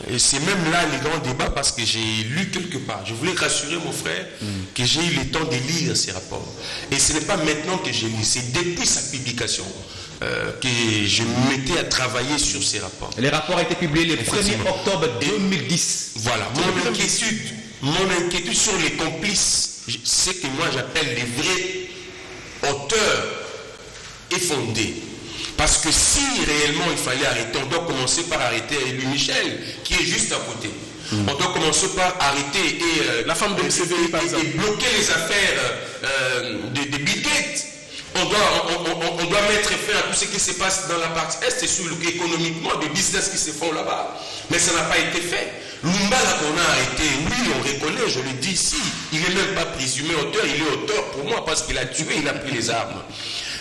Et c'est même là les grands débats parce que j'ai lu quelque part. Je voulais rassurer mon frère que j'ai eu le temps de lire ces rapports. Et ce n'est pas maintenant que j'ai lu, c'est depuis sa publication euh, que je me mettais à travailler sur ces rapports. Les rapports ont été publiés le 1er octobre 2010. voilà, mon inquiétude, mon inquiétude sur les complices, c'est que moi j'appelle les vrais auteur est fondé. Parce que si réellement il fallait arrêter, on doit commencer par arrêter Louis Michel, qui est juste à côté. Hmm. On doit commencer par arrêter et, euh, la femme de et, bloquer les affaires euh, de, de On doit, on, doit mettre fin à tout ce qui se passe dans la partie Est et sur économiquement des business qui se font là-bas. Mais ça n'a pas été fait. Lumbala qu'on a arrêté, oui, on reconnaît, je le dis ici, il n'est même pas présumé auteur, il est auteur pour moi parce qu'il a tué, il a pris les armes.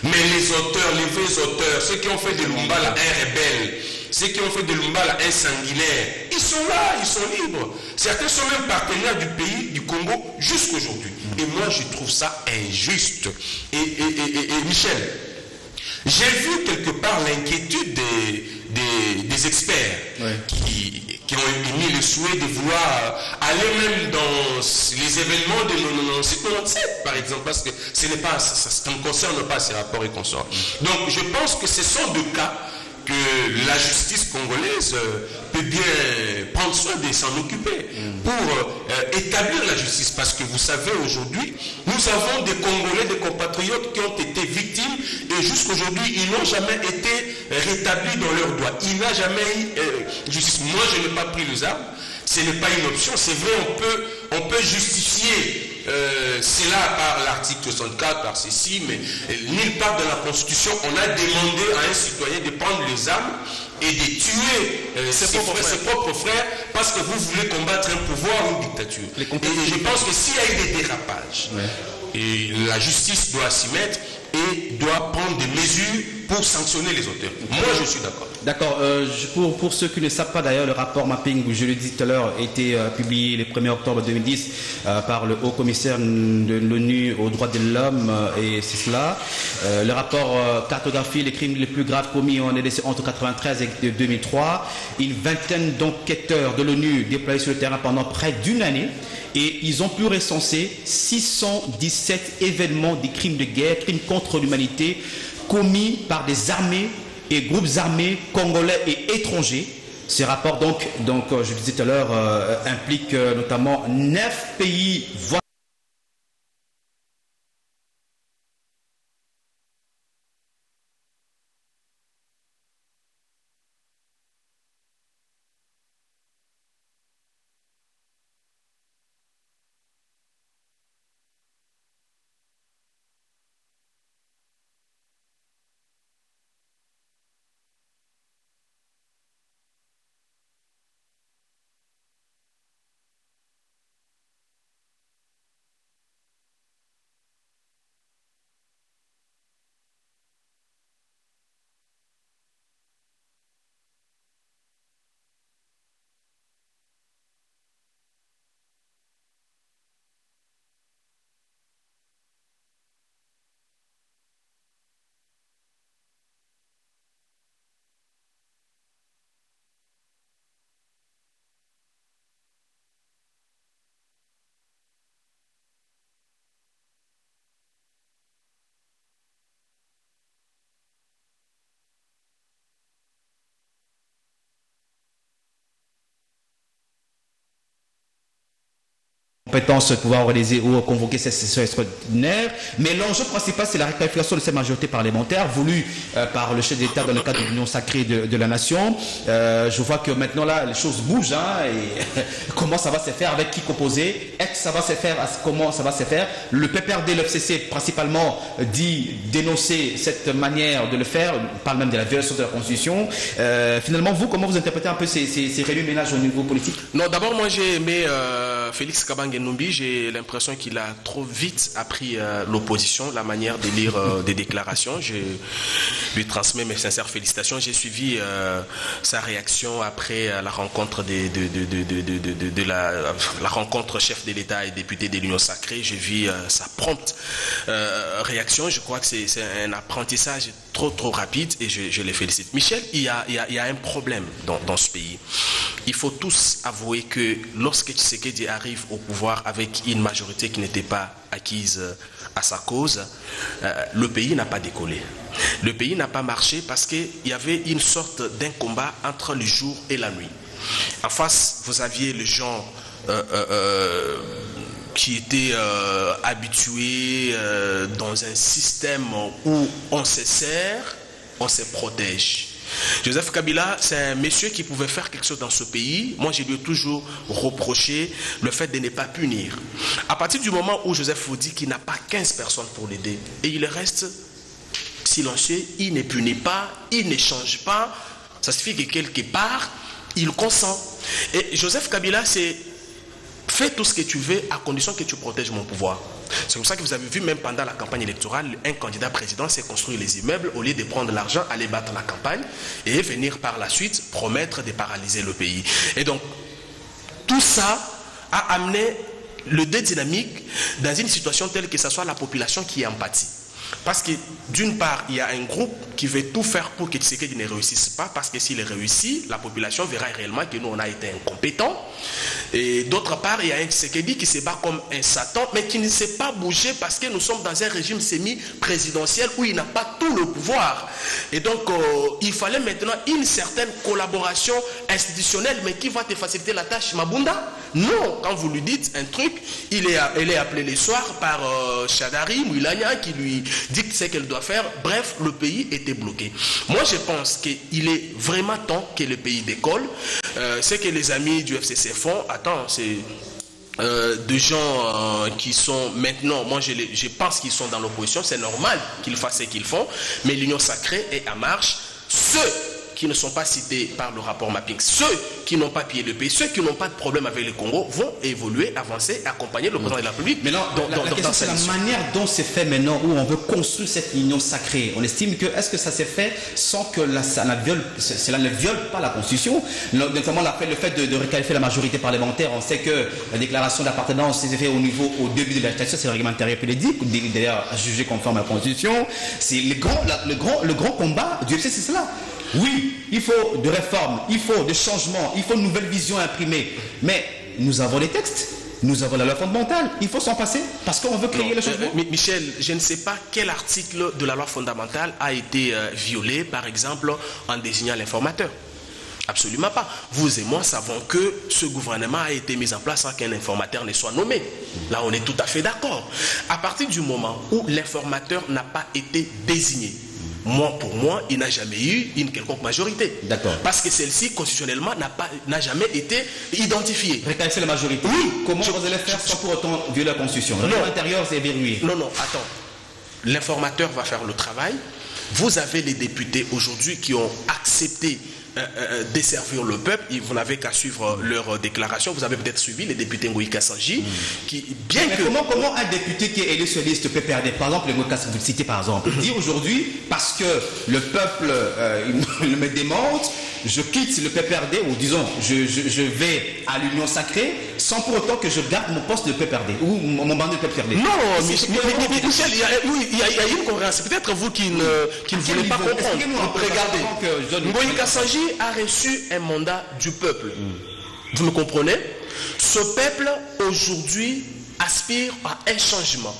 Mais les auteurs, les vrais auteurs, ceux qui ont fait de Lumbala un rebelle, ceux qui ont fait de Lumbala un sanguinaire, ils sont là, ils sont libres. Certains sont même partenaires du pays, du Congo, jusqu'aujourd'hui. Et moi, je trouve ça injuste. Et, et, Michel, j'ai vu quelque part l'inquiétude des, des, experts qui, qui ont émis le souhait de vouloir aller même dans les événements de 1997, par exemple, parce que ce n'est pas, ça, ne concerne pas ces rapports et consorts. Donc, je pense que ce sont deux cas que la justice congolaise euh, peut bien prendre soin de s'en occuper pour euh, établir la justice. Parce que vous savez, aujourd'hui, nous avons des Congolais, des compatriotes qui ont été victimes et jusqu'aujourd'hui, ils n'ont jamais été rétablis dans leurs droits. Il n'a jamais eu euh, justice. Moi, je n'ai pas pris les armes. Ce n'est pas une option. C'est vrai, on peut, on peut justifier cela par l'article 64, par ceci, mais nulle part dans la Constitution, on a demandé à un citoyen de prendre les armes et de tuer euh, ses, propres frères parce que vous voulez combattre un pouvoir ou une dictature. Et je pense que s'il y a eu des dérapages, et la justice doit s'y mettre et doit prendre des mesures pour sanctionner les auteurs. Moi, je suis d'accord. D'accord. Euh, pour, pour, ceux qui ne savent pas d'ailleurs, le rapport mapping, je le dis tout à l'heure, a été euh, publié le 1er octobre 2010 euh, par le haut commissaire de l'ONU aux droits de l'homme et c'est cela. le rapport cartographie les crimes les plus graves commis en entre 1993 et 2003. Une vingtaine d'enquêteurs de l'ONU déployés sur le terrain pendant près d'une année et ils ont pu recenser 617 événements des crimes de guerre, crimes contre l'humanité commis par des armées et groupes armés congolais et étrangers. Ces rapports, donc, donc euh, je disais tout à l'heure, euh, impliquent euh, notamment neuf pays voisins compétence pouvoir organiser ou convoquer cette session extraordinaire. Mais l'enjeu principal, c'est la réqualification de cette majorité parlementaire voulue euh, par le chef d'État dans le cadre de l'Union sacrée de, la nation. Euh, je vois que maintenant là, les choses bougent. Hein, et comment ça va se faire Avec qui composer Est-ce que ça va se faire Comment ça va se faire? Le PPRD, l'FCC principalement, dit dénoncer cette manière de le faire. parle même de la violation de la Constitution. Euh, finalement, vous, comment vous interprétez un peu ces, ces, ces ménages au niveau politique? Non, d'abord, moi j'ai aimé euh, Félix Kabangenumbi, j'ai l'impression qu'il a trop vite appris euh, l'opposition, la manière de lire euh, des déclarations. Je lui transmets mes sincères félicitations. J'ai suivi sa réaction après la rencontre de, de, la, la, rencontre chef de l'État et député de l'Union sacrée. J'ai vu sa prompte réaction. Je crois que c'est un apprentissage trop trop rapide et je, les félicite. Michel, il y a, il y a, un problème dans, dans ce pays. Il faut tous avouer que lorsque Tshisekedi arrive au pouvoir avec une majorité qui n'était pas acquise euh, à sa cause, euh, le pays n'a pas décollé. Le pays n'a pas marché parce qu'il y avait une sorte d'un combat entre le jour et la nuit. En face, vous aviez les gens euh, qui étaient habitués dans un système où on se sert, on se protège. Joseph Kabila, c'est un monsieur qui pouvait faire quelque chose dans ce pays. Moi, j'ai lui ai toujours reproché le fait de ne pas punir. À partir du moment où Joseph vous dit qu'il n'a pas 15 personnes pour l'aider, et il reste silencieux, il ne punit pas, il ne change pas, ça suffit que quelque part, il consent. Et Joseph Kabila, c'est fais tout ce que tu veux à condition que tu protèges mon pouvoir. C'est pour ça que vous avez vu, même pendant la campagne électorale, un candidat président s'est construit les immeubles au lieu de prendre l'argent, aller battre la campagne et venir par la suite promettre de paralyser le pays. Et donc, tout ça a amené le dynamique dans une situation telle que ce soit la population qui est empathie. Parce que d'une part, il y a un groupe qui veut tout faire pour que Tshisekedi ne réussisse pas, parce que s'il réussit, la population verra réellement que nous, on a été incompétents. Et d'autre part, il y a un Tshisekedi qui se bat comme un Satan, mais qui ne sait pas bouger parce que nous sommes dans un régime semi-présidentiel où il n'a pas tout le pouvoir. Et donc, euh, il fallait maintenant une certaine collaboration institutionnelle, mais qui va te faciliter la tâche, Mabunda? Non, quand vous lui dites un truc, il est, elle est appelé les soirs par euh, Mouilania, qui lui dit ce qu'elle doit faire. Bref, le pays était bloqué. Moi, je pense qu'il est vraiment temps que le pays décolle. Euh, ce que les amis du FCC font, attends, c'est euh, de gens euh, qui sont maintenant, moi je, pense qu'ils sont dans l'opposition, c'est normal qu'ils fassent ce qu'ils font, mais l'union sacrée est à marche. Ceux qui ne sont pas cités par le rapport mapping, ceux qui n'ont pas pillé le pays, ceux qui n'ont pas de problème avec le Congo, vont évoluer, avancer, accompagner le président de la République. Mais non, la, question c'est la manière dont c'est fait maintenant, où on veut construire cette union sacrée. On estime que, est-ce que ça s'est fait sans que la, ça viole, cela ne viole pas la Constitution? Notamment le fait de, requalifier la majorité parlementaire. On sait que la déclaration d'appartenance s'est faite au niveau, au début de la c'est le règlement intérieur politique, d'ailleurs jugé conforme à la Constitution. C'est le grand, le, grand, le grand combat du FC, c'est cela. Oui, il faut de réformes, il faut de changements, il faut une nouvelle vision imprimée. Mais nous avons les textes. Nous avons la loi fondamentale. Il faut s'en passer parce qu'on veut créer le changement. Euh, Michel, je ne sais pas quel article de la loi fondamentale a été euh, violé, par exemple, en désignant l'informateur. Absolument pas. Vous et moi savons que ce gouvernement a été mis en place sans qu'un informateur ne soit nommé. Là, on est tout à fait d'accord. À partir du moment où l'informateur n'a pas été désigné, moi, pour moi, il n'a jamais eu une quelconque majorité. D'accord. Parce que celle-ci, constitutionnellement, n'a jamais été identifiée. Récalcer la majorité. Oui. Comment vous allez faire sans pour autant violer la Constitution? L'intérieur, c'est verrouillé. Non, non, attends. L'informateur va faire le travail. Vous avez les députés aujourd'hui qui ont accepté euh, euh, euh, desservir le peuple. Vous n'avez qu'à suivre leur déclaration. Vous avez peut-être suivi les députés Ngoï Kassanji, qui, bien que... Comment, comment, un député qui est élu sur liste peut perdre? Par exemple, Ngoï vous le citez par exemple, dit aujourd'hui, parce que le peuple me démonte, je quitte le PPRD, ou disons, je, vais à l'Union sacrée, sans pour autant que je garde mon poste de PPRD, ou mon, mandat de PPRD. Non, mais, Michel, il y, a, a, une cohérence. Peut-être vous qui ne, qui ne voulez pas comprendre. Regardez, Kassanji a reçu un mandat du peuple. Vous me comprenez? Ce peuple, aujourd'hui, aspire à un changement.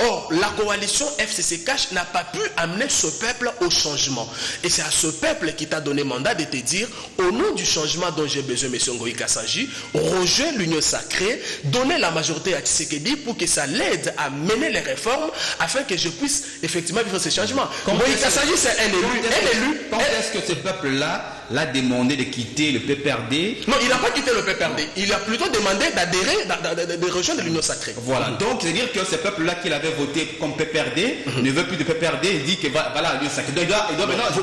Or, la coalition FCC Cash n'a pas pu amener ce peuple au changement. Et c'est à ce peuple qui t'a donné mandat de te dire, au nom du changement dont j'ai besoin, M. Ngoï Kassanji, rejoins l'union sacrée, donnez la majorité à Tshisekedi pour que ça l'aide à mener les réformes afin que je puisse effectivement vivre ce changement. Ngoï Kassanji, c'est un élu. Un élu. Quand est-ce que ce peuple-là l'a demandé de quitter le PPRD Non, il n'a pas quitté le PPRD. Il a plutôt demandé d'adhérer, de rejoindre l'union sacrée. Voilà. Donc, c'est-à-dire que ce peuple-là qu'il avait voté comme PPRD ne veut plus de PPRD, il dit que voilà, l'union sacrée. Donc,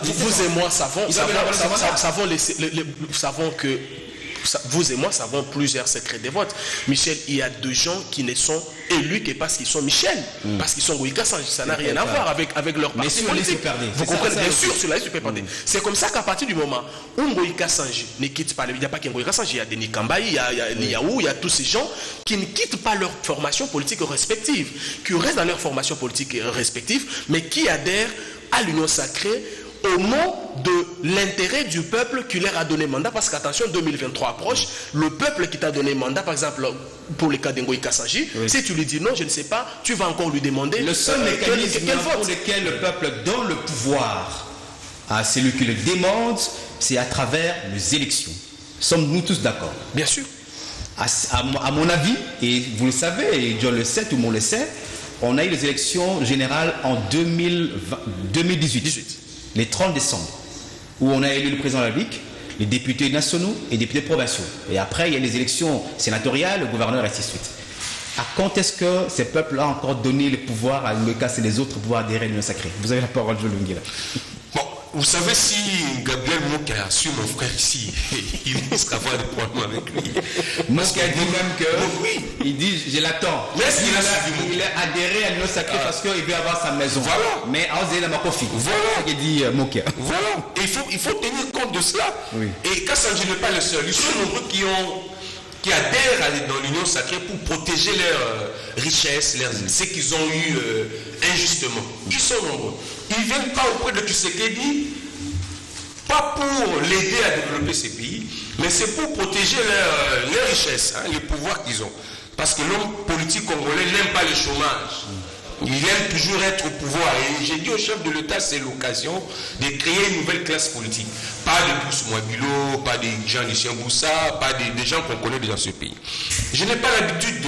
vous, et moi savons, savons, savons, savons que vous et moi savons plusieurs secrets des votes. Michel, il y a deux gens qui ne sont élus que parce qu'ils sont Michel, mm. parce qu'ils sont Goïka Ça n'a rien à voir avec, avec leur parti politique. Vous comprenez Bien sûr, sur la liste mm. C'est comme ça qu'à partir du moment où Ngoïka Sanji ne quitte pas, il n'y a pas qu'un Ngoïka Sanji, il y a Denis Kambaï, il y a, il y a il y a tous ces gens qui ne quittent pas leur formation politique respective, qui restent dans leur formation politique respective, mais qui adhèrent à l'union sacrée au nom de l'intérêt du peuple qui leur a donné mandat. Parce qu'attention, 2023 approche, le peuple qui t'a donné mandat, par exemple, pour le cas d'Engoï Kassaji, si tu lui dis non, je ne sais pas, tu vas encore lui demander le seul euh, mécanisme pour lequel le peuple donne le pouvoir à celui qui le demande, c'est à travers les élections. Sommes-nous tous d'accord? Bien sûr. À, mon avis, et vous le savez, et John le sait, tout le monde le sait, on a eu les élections générales en 2018 les 30 décembre, où on a élu le président de la République, les députés nationaux et les députés provinciaux. Et après, il y a les élections sénatoriales, le gouverneur et ainsi de suite. À quand est-ce que ces peuples-là ont encore donné le pouvoir à me casser les autres pouvoirs à l'Union sacrée? Vous avez la parole, Joe Lungi. Vous savez, si Gabriel Mouk a su mon frère ici, il risque d'avoir des problèmes avec lui. Mouk a dit même que. Oui. Il dit Je l'attends. A, il a adhéré à l'union sacrée ah. parce qu'il veut avoir sa maison. Voilà. Mais Aozé Makofi. Voilà. Qu'il dit euh. Voilà. Et il faut, il faut tenir compte de cela. Oui. Et Kassanji n'est pas le seul. Ils sont nombreux qui ont qui adhèrent dans l'union sacrée pour protéger leurs euh, richesses, leurs, ce qu'ils ont eu euh, injustement. Ils sont nombreux. Ils ne viennent pas auprès de Tshisekedi, pas pour l'aider à développer ces pays, mais c'est pour protéger leurs leur richesses, hein, les pouvoirs qu'ils ont. Parce que l'homme politique congolais n'aime pas le chômage. Il aime toujours être au pouvoir. Et j'ai dit au chef de l'État, c'est l'occasion de créer une nouvelle classe politique. Pas de Bruce Mouabilo, pas de Boussa, pas des, gens qu'on connaît dans ce pays. Je n'ai pas l'habitude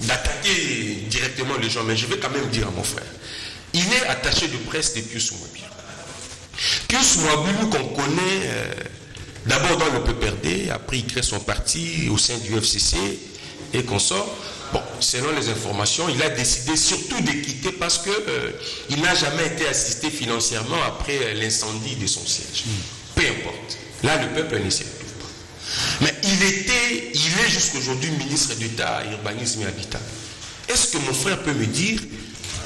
d'attaquer directement les gens, mais je vais quand même dire à mon frère. Il est attaché de presse de Pius Mouabilo. Pius Mouabilo qu'on connaît euh, d'abord dans le PPRD, après il crée son parti au sein du FCC et qu'on sort. Bon, selon les informations, il a décidé surtout de quitter parce qu'il euh, n'a jamais été assisté financièrement après euh, l'incendie de son siège. Hmm. Peu importe. Là, le peuple ne s'y retrouve pas. Mais il était, il est jusqu'aujourd'hui ministre d'État, urbanisme et habitat. Est-ce que mon frère peut me dire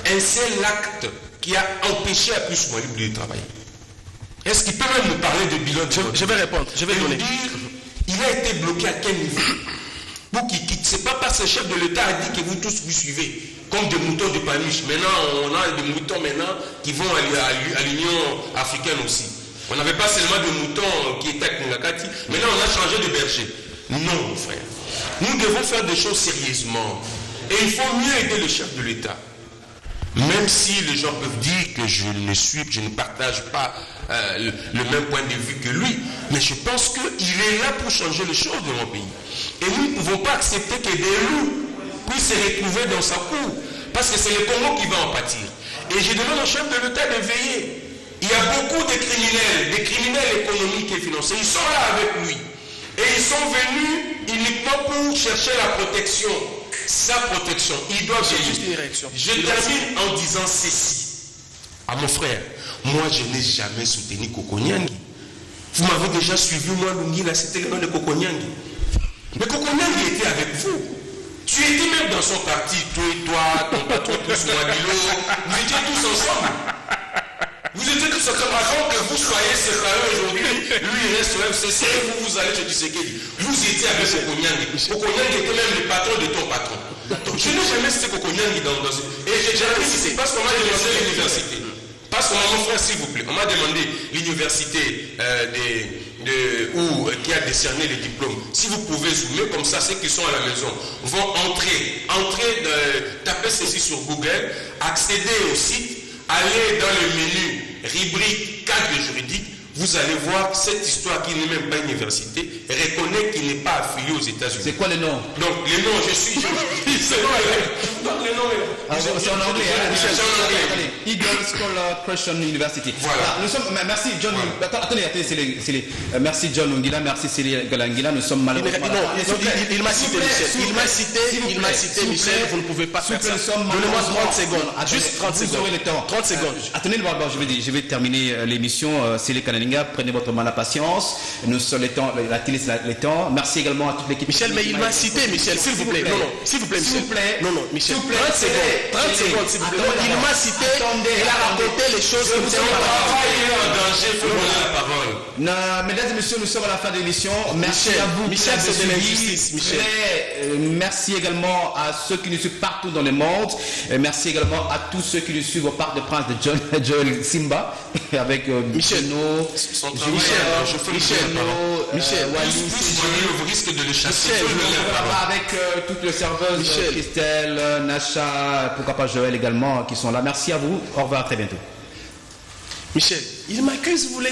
un seul acte qui a empêché à plus libre de travailler? Est-ce qu'il peut même me parler de bilan je, vais répondre, je vais donner. Dire, il a été bloqué à quel niveau pour qu'il quitte. C'est pas parce que le chef de l'État a dit que vous tous vous suivez, comme des moutons de paniche. Maintenant, on a des moutons maintenant qui vont à, l'Union africaine aussi. On n'avait pas seulement des moutons qui étaient à Kungakati, maintenant on a changé de berger. Non, mon frère. Nous devons faire des choses sérieusement. Et il faut mieux aider le chef de l'État. Même si les gens peuvent dire que je ne suis, je ne partage pas euh, le, même point de vue que lui, mais je pense qu'il est là pour changer les choses de mon pays. Et nous ne pouvons pas accepter que des loups puissent se retrouver dans sa cour, parce que c'est le Congo qui va en pâtir. Et je demande au chef de l'État de veiller. Il y a beaucoup de criminels, des criminels économiques et financiers, ils sont là avec lui. Et ils sont venus uniquement pour chercher la protection sa protection. Il doit juste une réaction. Je termine en disant ceci à mon frère. Moi, je n'ai jamais soutenu Kokonyang. Vous m'avez déjà suivi, moi, Lungi, là, c'était le nom de Kokonyang. Mais Kokonyang était avec vous. Tu étais même dans son parti, toi et toi, ton patron, plus Mouabilo. Vous étiez tous ensemble. Vous étiez tous ensemble avant que vous soyez séparés aujourd'hui. Lui, il reste au FCC, vous, vous allez chez Tshisekedi. Vous étiez avec Kokonyang. Kokonyang était même le patron de ton patron. Donc, je n'ai jamais cité Kokonyang dans, dans. Et j'ai jamais cité parce qu'on m'a demandé l'université. Parce qu'on mon frère, s'il vous plaît, on m'a demandé l'université euh, euh, qui a décerné les diplômes. Si vous pouvez zoomer comme ça, ceux qui sont à la maison vont entrer, entrer, de, taper ceci sur Google, accéder au site, aller dans le menu rubrique cadre juridique, vous allez voir cette histoire qui n'est même pas université, reconnaît qu'il n'est pas affilié aux États-Unis. C'est quoi le nom? Donc, les noms, je suis. c'est quoi Donc, les noms. Ah, c'est en anglais. Hein, c'est en anglais. Eagle Scholar Christian University. Voilà. nous sommes, merci, John. Attendez, attendez, c'est les, les, euh, merci, John Ungila, merci, Céline Galangila. Nous sommes malheureusement. Non, il, m'a cité, Michel. Il m'a cité, il m'a cité, Michel. Vous ne pouvez pas faire ça. Donnez-moi 30 secondes. Juste 30 secondes. 30 secondes. Attendez, je vais terminer euh, l'émission. Euh, Céline Prenez votre mal à patience. Nous sommes la télé les temps. Merci également à toute l'équipe. Michel, mais il m'a cité, Michel, s'il vous plaît. Non, non, s'il vous plaît, Michel. S'il vous plaît. Non, non, Michel. 30 secondes. 30 secondes, s'il vous plaît. Il m'a cité, il a raconté les choses que vous avez la parole. Non, mesdames et messieurs, nous sommes à la fin de l'émission. Merci à vous. Michel, c'est l'injustice. Michel. Euh, merci également à ceux qui nous suivent partout dans le monde. merci également à tous ceux qui nous suivent au Parc de Prince de John, Joel Simba avec euh, Michel. Bino, Michel, Michel, Michel, vous risquez de le chasser. avec euh, toutes les serveuses, Michel. Christelle, Nacha, pourquoi pas Joël également, qui sont là. Merci à vous. Au revoir, à très bientôt. Michel, il m'accuse, vous voulez